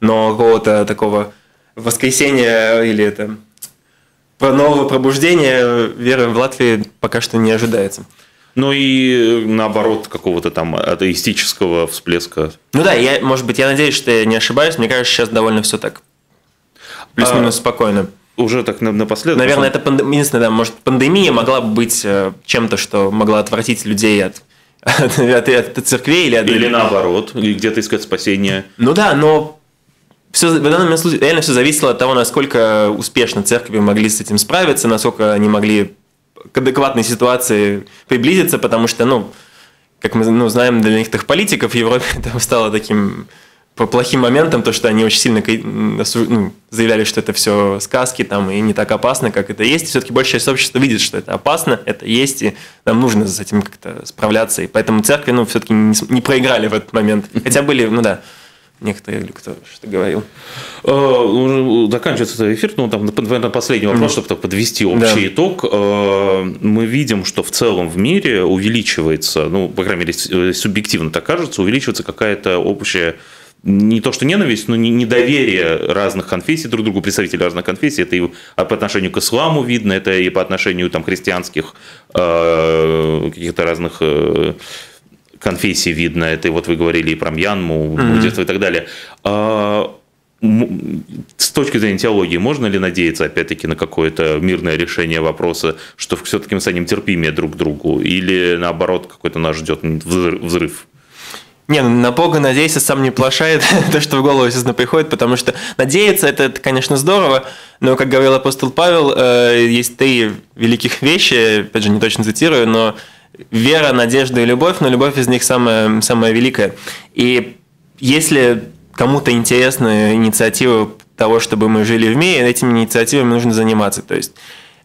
но какого-то такого воскресения или это нового пробуждения веры в Латвии пока что не ожидается но и наоборот какого-то там атеистического всплеска. Ну да, я, может быть, я надеюсь, что я не ошибаюсь. Мне кажется, сейчас довольно все так плюс-минус а, спокойно. Уже так напоследок. Наверное, это панд... единственное, да, может, пандемия могла бы быть э, чем-то, что могла отвратить людей от от, от, от церквей или от... Или наоборот, где-то искать спасение. Ну да, но все, в данном случае реально все зависело от того, насколько успешно церкви могли с этим справиться, насколько они могли к адекватной ситуации приблизиться, потому что, ну, как мы ну, знаем, для некоторых политиков в Европе это стало таким плохим моментом, то, что они очень сильно ну, заявляли, что это все сказки там, и не так опасно, как это есть. Все-таки большая часть общества видит, что это опасно, это есть, и нам нужно с этим как-то справляться. И поэтому церкви ну, все-таки не, не проиграли в этот момент. Хотя были, ну да, некоторые или кто что говорил. Э, заканчивается эфир, ну, там, на последний вопрос, mm-hmm. чтобы подвести общий да. итог. Э, мы видим, что в целом в мире увеличивается, ну, по крайней мере, субъективно так кажется, увеличивается какая-то общая не то что ненависть, но недоверие разных конфессий друг к другу, представителей разных конфессий. Это и по отношению к исламу видно, это и по отношению там, христианских э, каких-то разных конфессий видно. Это вот вы говорили и про Мьянму, mm-hmm. и так далее. А, с точки зрения теологии, можно ли надеяться, опять-таки, на какое-то мирное решение вопроса, что все-таки мы станем терпимее друг к другу, или наоборот, какой-то нас ждет взрыв? Не, ну, на Бога надейся, сам не плашает то, что в голову, естественно, приходит, потому что надеяться это, это конечно, здорово, но, как говорил апостол Павел, э, есть три великих вещи, опять же, не точно цитирую, но вера, надежда и любовь, но любовь из них самая, самая великая. И если кому-то интересна инициатива того, чтобы мы жили в мире, этими инициативами нужно заниматься. То есть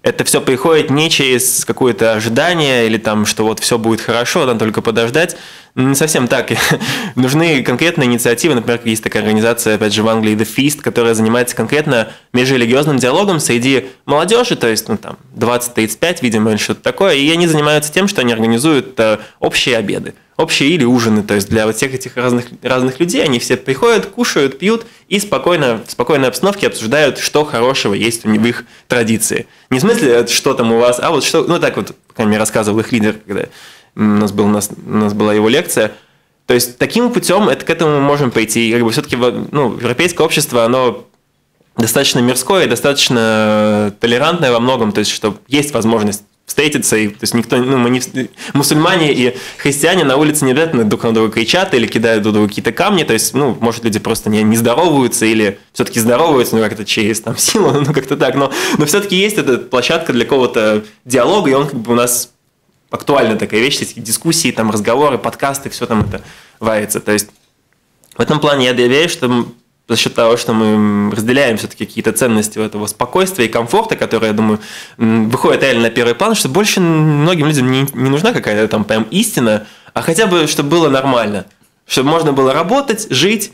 это все приходит не через какое-то ожидание или там, что вот все будет хорошо, надо только подождать. Не совсем так. Нужны конкретные инициативы. Например, есть такая организация, опять же, в Англии The Feast, которая занимается конкретно межрелигиозным диалогом среди молодежи, то есть ну, там 20-35, видимо, или что-то такое. И они занимаются тем, что они организуют э, общие обеды общие или ужины. То есть для вот всех этих разных, разных людей они все приходят, кушают, пьют и спокойно, в спокойной обстановке обсуждают, что хорошего есть у них в их традиции. Не в смысле, что там у вас, а вот что, ну так вот, как мне рассказывал их лидер, когда у нас, был, у нас, у нас была его лекция. То есть таким путем это, к этому мы можем пойти. И как бы все-таки ну, европейское общество, оно достаточно мирское, достаточно толерантное во многом, то есть что есть возможность встретиться, и, то есть никто, ну, мы не, мусульмане и христиане на улице не обязательно друг на друга кричат или кидают друг другу какие-то камни, то есть, ну, может, люди просто не, не здороваются или все-таки здороваются, ну, как-то через там силу, ну, как-то так, но, но все-таки есть эта площадка для какого-то диалога, и он как бы у нас актуальна такая вещь, эти дискуссии, там, разговоры, подкасты, все там это варится, то есть в этом плане я доверяю, что за счет того, что мы разделяем все-таки какие-то ценности этого спокойствия и комфорта, которые, я думаю, выходят реально на первый план, что больше многим людям не, не нужна какая-то там прям истина, а хотя бы, чтобы было нормально, чтобы можно было работать, жить,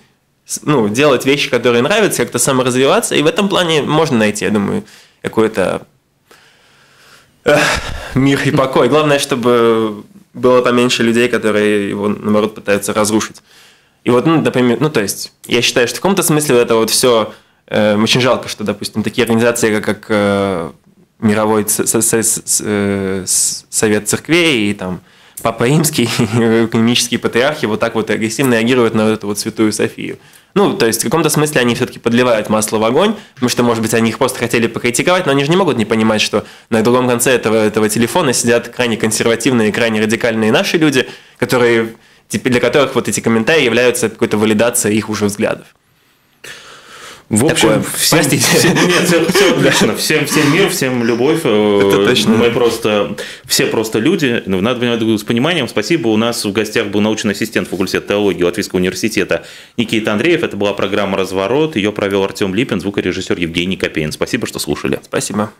ну, делать вещи, которые нравятся, как-то саморазвиваться, и в этом плане можно найти, я думаю, мир и покой. Главное, чтобы было поменьше людей, которые его, наоборот, пытаются разрушить. И вот, ну, например, ну, то есть, я считаю, что в каком-то смысле это вот все э, очень жалко, что, допустим, такие организации, как, э, Мировой э, Совет Церквей и там Папа Римский, экономические патриархи вот так вот агрессивно реагируют на эту вот Святую Софию. Ну, то есть в каком-то смысле они все-таки подливают масло в огонь, потому что, может быть, они их просто хотели покритиковать, но они же не могут не понимать, что на другом конце этого, этого телефона сидят крайне консервативные, крайне радикальные наши люди, которые для которых вот эти комментарии являются какой-то валидацией их уже взглядов. В общем, Такое, всем, простите. Всем, нет, все, все отлично. Всем, всем мир, всем любовь. Это точно. Мы просто, все просто люди. Ну, надо понимать с пониманием. Спасибо. У нас в гостях был научный ассистент факультета теологии Латвийского университета Никита Андреев. Это была программа «Разворот». Ее провел Артем Липин, звукорежиссер Евгений Копейн. Спасибо, что слушали. Спасибо.